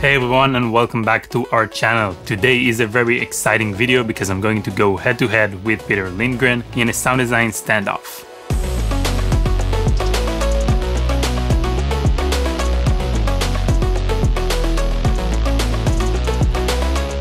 Hey everyone and welcome back to our channel. Today is a very exciting video because I'm going to go head to head with Peter Lindgren in a sound design standoff.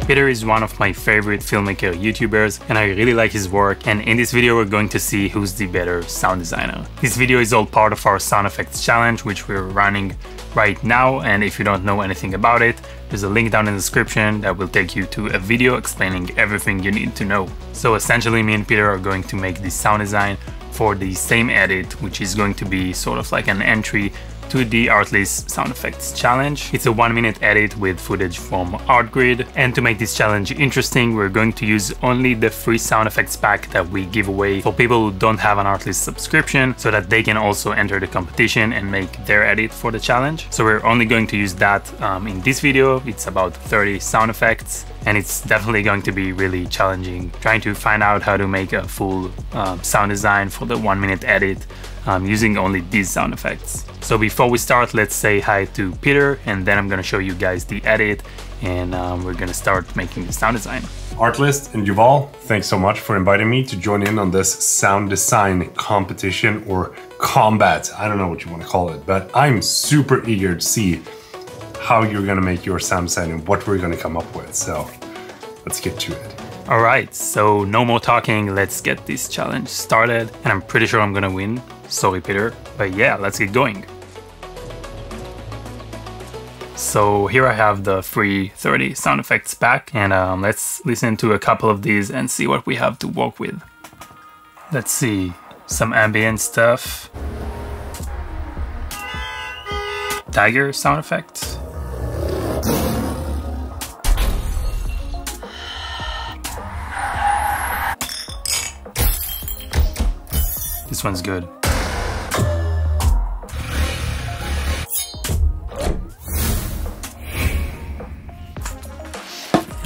Peter is one of my favorite filmmaker YouTubers and I really like his work and in this video we're going to see who's the better sound designer. This video is all part of our sound effects challenge which we're running right now and if you don't know anything about it, there's a link down in the description that will take you to a video explaining everything you need to know. So essentially me and Peter are going to make the sound design for the same edit which is going to be sort of like an entry to the Artlist Sound Effects Challenge. It's a one minute edit with footage from ArtGrid and to make this challenge interesting we're going to use only the free sound effects pack that we give away for people who don't have an Artlist subscription so that they can also enter the competition and make their edit for the challenge. So we're only going to use that um, in this video. It's about 30 sound effects and it's definitely going to be really challenging trying to find out how to make a full um, sound design for the one minute edit um, using only these sound effects. So before we start, let's say hi to Peter and then I'm gonna show you guys the edit and um, we're gonna start making the sound design. Artlist and Yuval, thanks so much for inviting me to join in on this sound design competition or combat. I don't know what you want to call it, but I'm super eager to see how you're gonna make your sound design and what we're gonna come up with. So let's get to it. All right, so no more talking. Let's get this challenge started. And I'm pretty sure I'm gonna win. Sorry, Peter. But yeah, let's get going. So here I have the free 30 sound effects pack and um, let's listen to a couple of these and see what we have to work with. Let's see, some ambient stuff. Tiger sound effect. This one's good.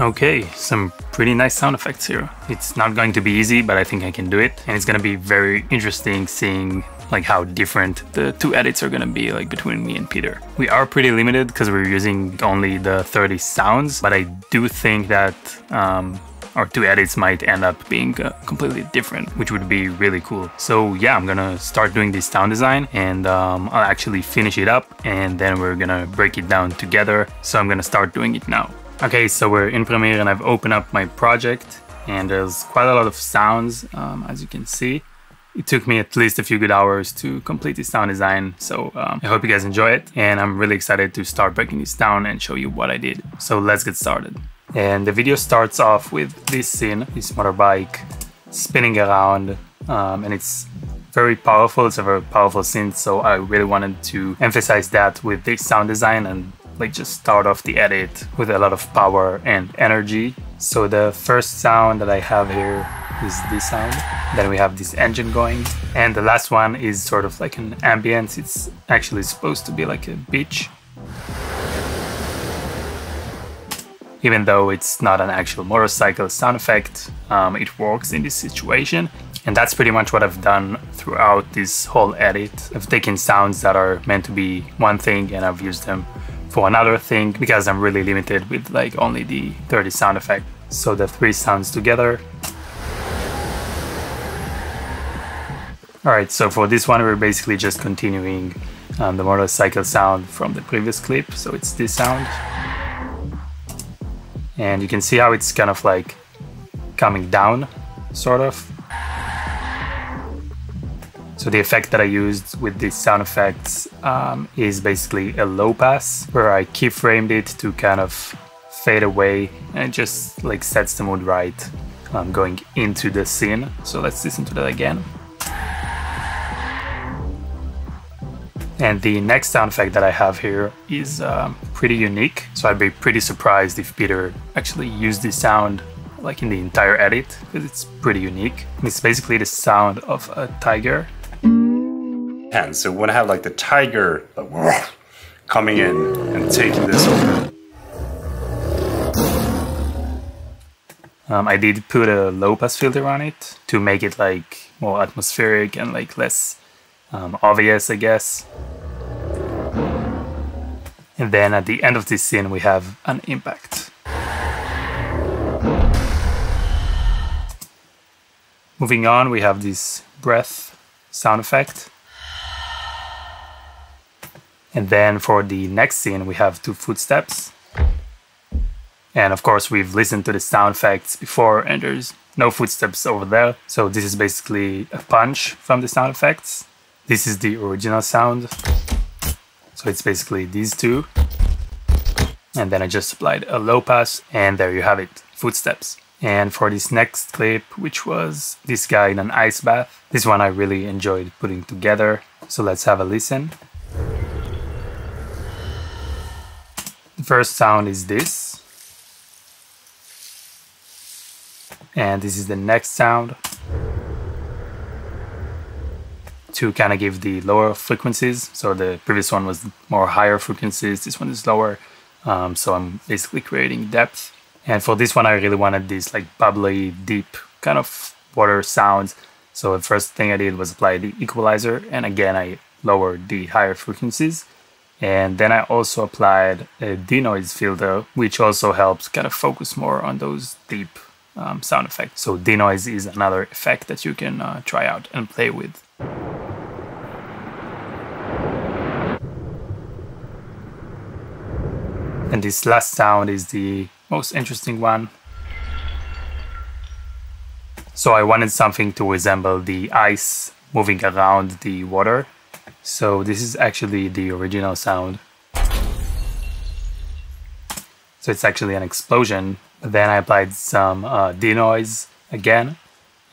Okay, some pretty nice sound effects here. It's not going to be easy, but I think I can do it. And it's gonna be very interesting seeing like how different the two edits are gonna be like between me and Peter. We are pretty limited because we're using only the 30 sounds, but I do think that um, our two edits might end up being uh, completely different, which would be really cool. So yeah, I'm gonna start doing this sound design and um, I'll actually finish it up and then we're gonna break it down together. So I'm gonna start doing it now. Okay, so we're in Premiere and I've opened up my project and there's quite a lot of sounds, um, as you can see. It took me at least a few good hours to complete this sound design, so um, I hope you guys enjoy it. And I'm really excited to start breaking this down and show you what I did. So let's get started. And the video starts off with this scene, this motorbike spinning around, um, and it's very powerful. It's a very powerful scene, so I really wanted to emphasize that with this sound design and like just start off the edit with a lot of power and energy. So the first sound that I have here is this sound. Then we have this engine going. And the last one is sort of like an ambience. It's actually supposed to be like a beach. Even though it's not an actual motorcycle sound effect, um, it works in this situation. And that's pretty much what I've done throughout this whole edit. I've taken sounds that are meant to be one thing and I've used them for another thing because I'm really limited with like only the 30 sound effect. So the three sounds together. Alright, so for this one we're basically just continuing um, the motorcycle sound from the previous clip. So it's this sound. And you can see how it's kind of like coming down, sort of. So the effect that I used with these sound effects um, is basically a low pass where I keyframed it to kind of fade away and it just like sets the mood right um, going into the scene. So let's listen to that again. And the next sound effect that I have here is um, pretty unique. So I'd be pretty surprised if Peter actually used this sound like in the entire edit because it's pretty unique. It's basically the sound of a tiger hand. So when I have like the tiger like, coming in and taking this over. Um, I did put a low pass filter on it to make it like more atmospheric and like less um, obvious, I guess. And then at the end of this scene, we have an impact. Moving on, we have this breath sound effect. And then for the next scene, we have two footsteps. And of course, we've listened to the sound effects before, and there's no footsteps over there. So this is basically a punch from the sound effects. This is the original sound. So it's basically these two. And then I just applied a low pass, and there you have it, footsteps. And for this next clip, which was this guy in an ice bath, this one I really enjoyed putting together. So let's have a listen. First sound is this. And this is the next sound. To kind of give the lower frequencies. So the previous one was more higher frequencies, this one is lower. Um, so I'm basically creating depth. And for this one, I really wanted this like bubbly, deep kind of water sounds. So the first thing I did was apply the equalizer. And again, I lowered the higher frequencies. And then I also applied a denoise filter, which also helps kind of focus more on those deep um, sound effects. So denoise is another effect that you can uh, try out and play with. And this last sound is the most interesting one. So I wanted something to resemble the ice moving around the water. So this is actually the original sound. So it's actually an explosion. But Then I applied some uh, denoise again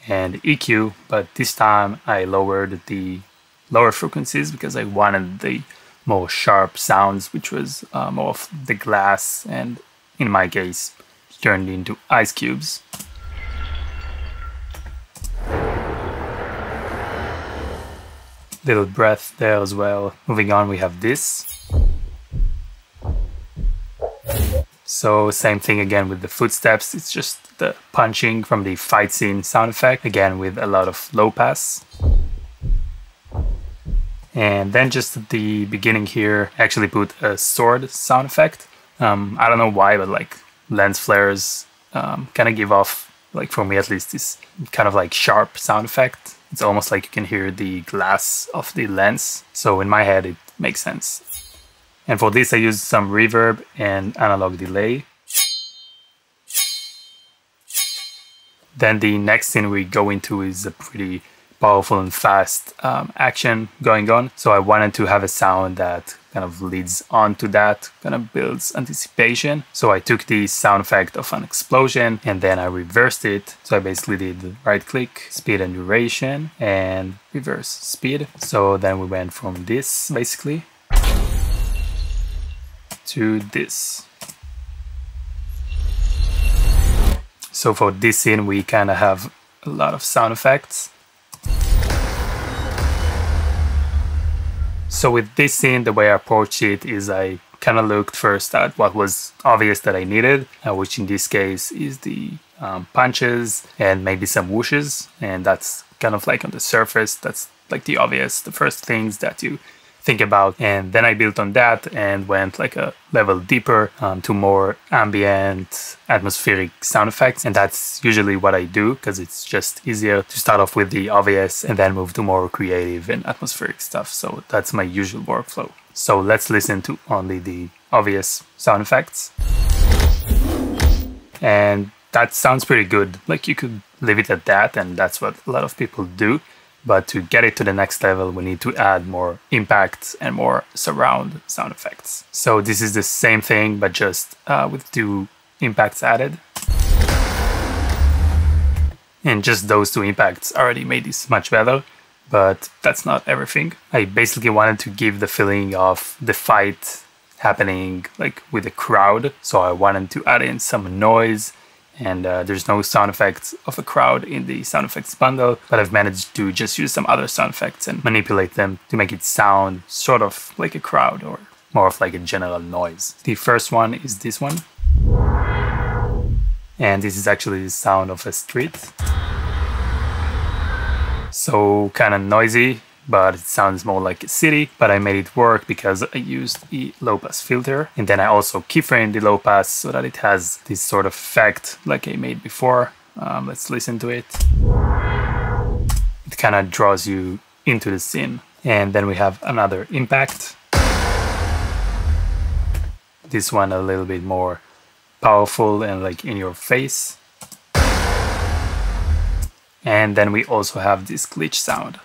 and EQ, but this time I lowered the lower frequencies because I wanted the more sharp sounds, which was uh, more of the glass and in my case turned into ice cubes. Little breath there as well. Moving on, we have this. So same thing again with the footsteps. It's just the punching from the fight scene sound effect, again with a lot of low pass. And then just at the beginning here, I actually put a sword sound effect. Um, I don't know why, but like lens flares um, kind of give off, like for me at least, this kind of like sharp sound effect. It's almost like you can hear the glass of the lens. So in my head, it makes sense. And for this, I used some reverb and analog delay. Then the next thing we go into is a pretty powerful and fast um, action going on. So I wanted to have a sound that kind of leads on to that, kind of builds anticipation. So I took the sound effect of an explosion and then I reversed it. So I basically did right click, speed and duration, and reverse speed. So then we went from this basically to this. So for this scene, we kind of have a lot of sound effects. So with this scene, the way I approached it is I kind of looked first at what was obvious that I needed, uh, which in this case is the um, punches and maybe some whooshes. And that's kind of like on the surface, that's like the obvious, the first things that you think about. And then I built on that and went like a level deeper um, to more ambient, atmospheric sound effects. And that's usually what I do because it's just easier to start off with the obvious and then move to more creative and atmospheric stuff. So that's my usual workflow. So let's listen to only the obvious sound effects. And that sounds pretty good. Like you could leave it at that, and that's what a lot of people do. But to get it to the next level, we need to add more impacts and more surround sound effects. So this is the same thing, but just uh, with two impacts added. And just those two impacts already made this much better, but that's not everything. I basically wanted to give the feeling of the fight happening like with a crowd. So I wanted to add in some noise and uh, there's no sound effects of a crowd in the sound effects bundle, but I've managed to just use some other sound effects and manipulate them to make it sound sort of like a crowd or more of like a general noise. The first one is this one. And this is actually the sound of a street. So kind of noisy, but it sounds more like a city. But I made it work because I used a low pass filter. And then I also keyframed the low pass so that it has this sort of effect like I made before. Um, let's listen to it. It kind of draws you into the scene. And then we have another impact. This one a little bit more powerful and like in your face. And then we also have this glitch sound.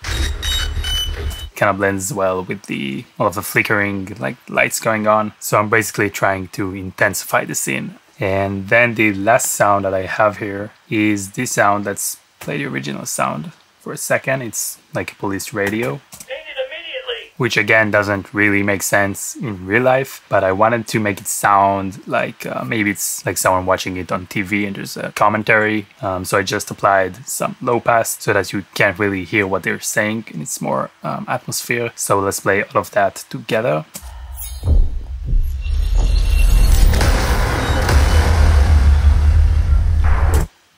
Kind of blends well with the all of the flickering like lights going on. So I'm basically trying to intensify the scene. And then the last sound that I have here is this sound that's play the original sound for a second. It's like a police radio which again doesn't really make sense in real life, but I wanted to make it sound like uh, maybe it's like someone watching it on TV and there's a commentary. Um, so I just applied some low pass so that you can't really hear what they're saying and it's more um, atmosphere. So let's play all of that together.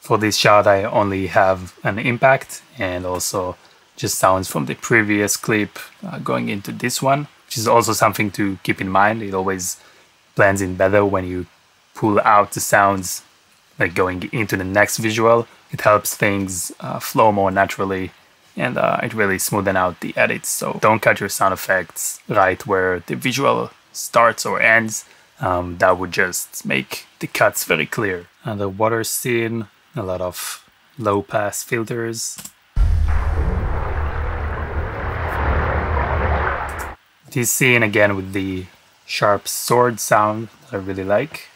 For this shot, I only have an impact and also just sounds from the previous clip uh, going into this one, which is also something to keep in mind. It always blends in better when you pull out the sounds like going into the next visual. It helps things uh, flow more naturally and uh, it really smoothen out the edits. So don't cut your sound effects right where the visual starts or ends. Um, that would just make the cuts very clear. And the water scene, a lot of low pass filters, This scene again with the sharp sword sound that I really like.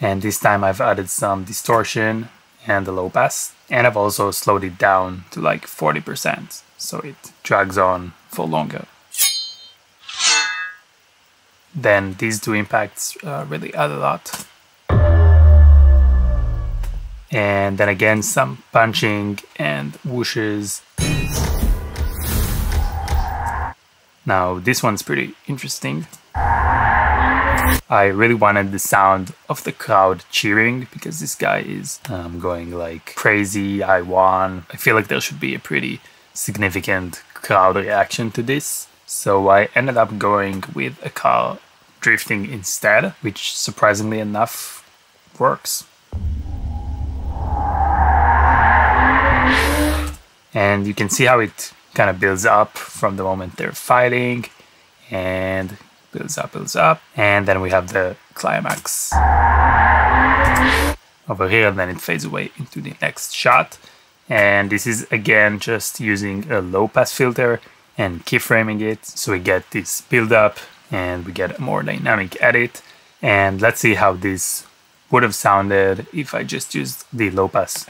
And this time I've added some distortion and the low pass. And I've also slowed it down to like 40%, so it drags on for longer. Then these two impacts uh, really add a lot. And then again some punching and whooshes Now this one's pretty interesting. I really wanted the sound of the crowd cheering because this guy is um, going like crazy, I won. I feel like there should be a pretty significant crowd reaction to this. So I ended up going with a car drifting instead, which surprisingly enough works. And you can see how it kind of builds up from the moment they're fighting and builds up, builds up. And then we have the climax over here, and then it fades away into the next shot. And this is again just using a low pass filter and keyframing it. So we get this build up and we get a more dynamic edit. And let's see how this would have sounded if I just used the low pass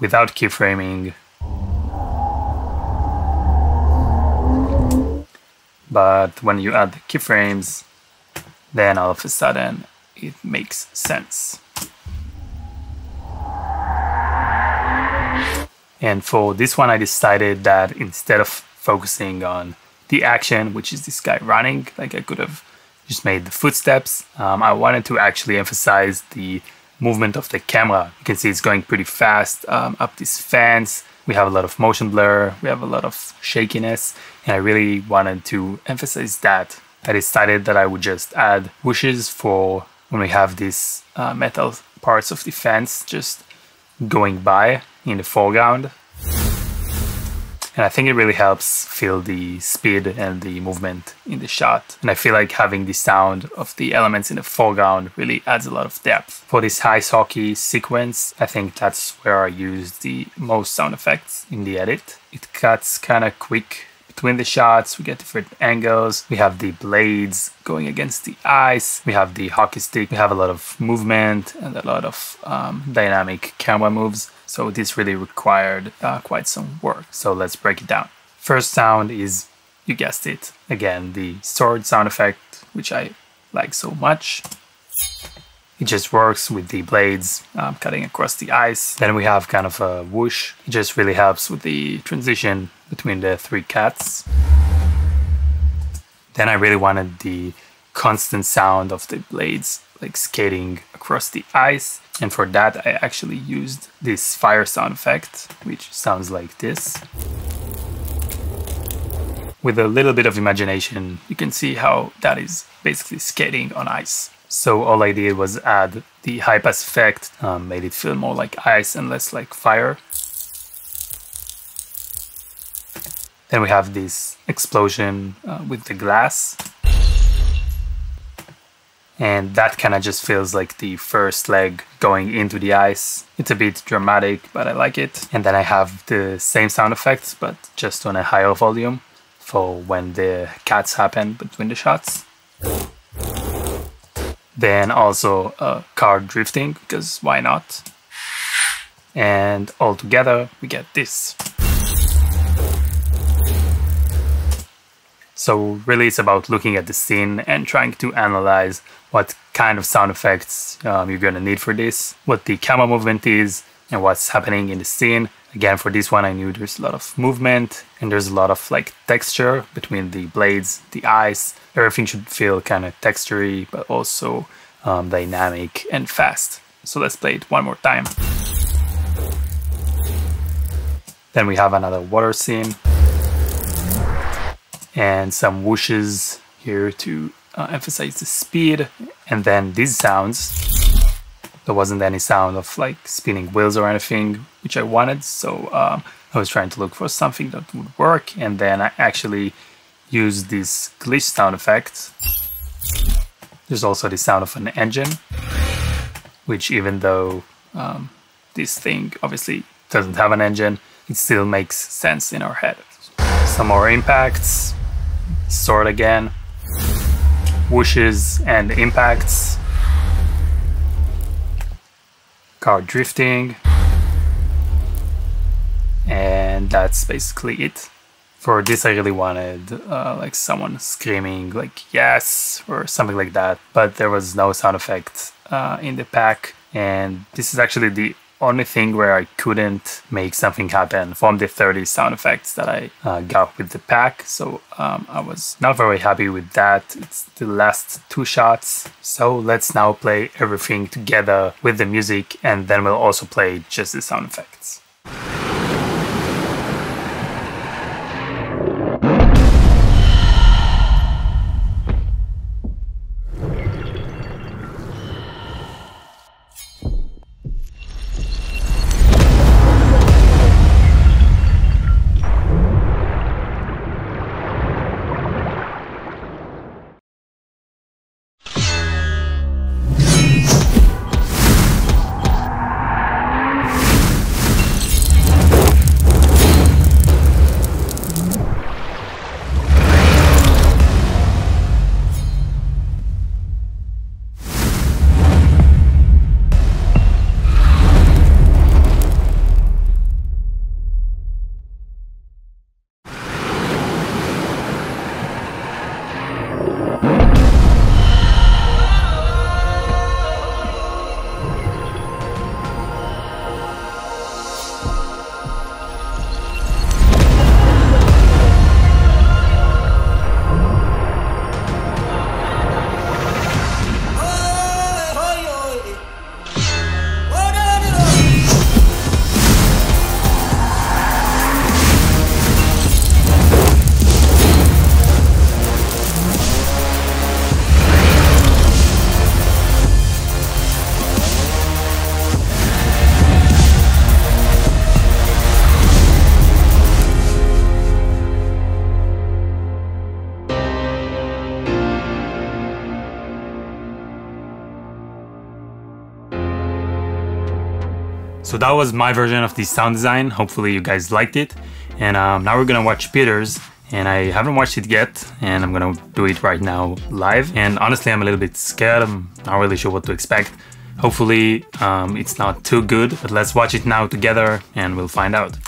without keyframing But when you add the keyframes, then all of a sudden it makes sense. And for this one, I decided that instead of focusing on the action, which is this guy running, like I could have just made the footsteps, um, I wanted to actually emphasize the movement of the camera. You can see it's going pretty fast um, up these fence we have a lot of motion blur, we have a lot of shakiness, and I really wanted to emphasize that. I decided that I would just add whooshes for when we have these uh, metal parts of the fence just going by in the foreground and I think it really helps feel the speed and the movement in the shot. And I feel like having the sound of the elements in the foreground really adds a lot of depth. For this ice hockey sequence, I think that's where I use the most sound effects in the edit. It cuts kind of quick between the shots, we get different angles. We have the blades going against the ice. We have the hockey stick. We have a lot of movement and a lot of um, dynamic camera moves. So this really required uh, quite some work. So let's break it down. First sound is, you guessed it, again, the sword sound effect, which I like so much. It just works with the blades um, cutting across the ice. Then we have kind of a whoosh. It just really helps with the transition between the three cats. Then I really wanted the constant sound of the blades like skating across the ice. And for that, I actually used this fire sound effect, which sounds like this. with a little bit of imagination, you can see how that is basically skating on ice. So all I did was add the high pass effect, um, made it feel more like ice and less like fire. Then we have this explosion uh, with the glass. And that kind of just feels like the first leg going into the ice. It's a bit dramatic, but I like it. And then I have the same sound effects, but just on a higher volume for when the cuts happen between the shots. Then also uh, car drifting, because why not? And all together we get this. So really it's about looking at the scene and trying to analyze what kind of sound effects um, you're gonna need for this, what the camera movement is, and what's happening in the scene. Again, for this one, I knew there's a lot of movement and there's a lot of like texture between the blades, the eyes. Everything should feel kind of textury, but also um, dynamic and fast. So let's play it one more time. Then we have another water scene and some whooshes here to uh, emphasize the speed. And then these sounds there wasn't any sound of like spinning wheels or anything, which I wanted. So um, I was trying to look for something that would work. And then I actually used this glitch sound effect. There's also the sound of an engine, which even though um, this thing obviously doesn't have an engine, it still makes sense in our head. Some more impacts, sword again, whooshes and impacts, car drifting. And that's basically it. For this i really wanted uh, like someone screaming like yes or something like that. But there was no sound effect uh, in the pack. And this is actually the only thing where I couldn't make something happen from the 30 sound effects that I uh, got with the pack. So um, I was not very happy with that. It's the last two shots. So let's now play everything together with the music and then we'll also play just the sound effects. That was my version of the sound design. Hopefully you guys liked it. And um, now we're gonna watch Peter's and I haven't watched it yet and I'm gonna do it right now live. And honestly, I'm a little bit scared. I'm not really sure what to expect. Hopefully um, it's not too good, but let's watch it now together and we'll find out.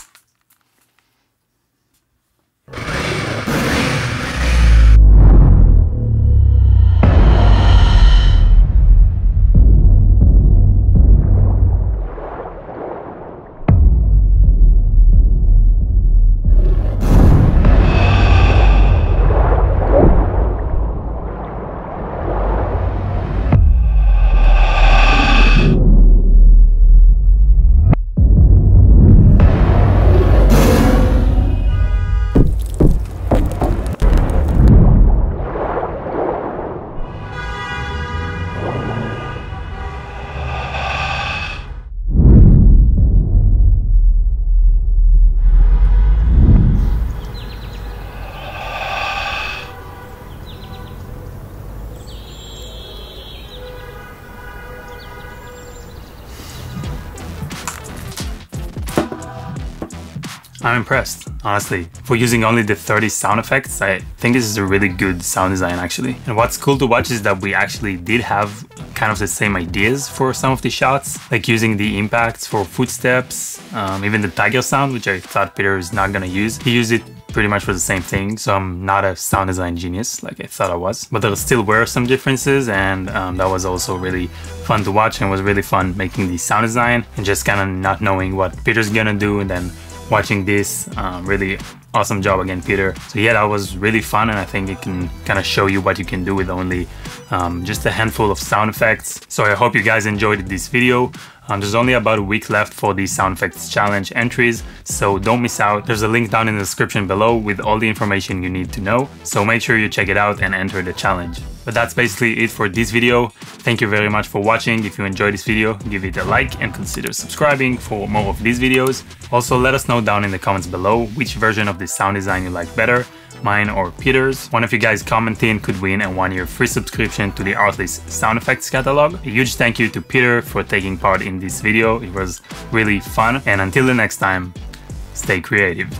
I'm impressed, honestly. For using only the 30 sound effects, I think this is a really good sound design actually. And what's cool to watch is that we actually did have kind of the same ideas for some of the shots, like using the impacts for footsteps, um, even the tiger sound, which I thought Peter is not gonna use. He used it pretty much for the same thing, so I'm not a sound design genius like I thought I was. But there still were some differences, and um, that was also really fun to watch and was really fun making the sound design and just kind of not knowing what Peter's gonna do and then watching this. Um, really awesome job again, Peter. So yeah, that was really fun, and I think it can kind of show you what you can do with only um, just a handful of sound effects. So I hope you guys enjoyed this video. Um, there's only about a week left for the Sound Effects Challenge entries, so don't miss out. There's a link down in the description below with all the information you need to know, so make sure you check it out and enter the challenge. But that's basically it for this video. Thank you very much for watching. If you enjoyed this video, give it a like and consider subscribing for more of these videos. Also, let us know down in the comments below which version of the sound design you like better mine or Peter's. One of you guys commenting could win a one year free subscription to the Artlist sound effects catalog. A huge thank you to Peter for taking part in this video. It was really fun. And until the next time, stay creative.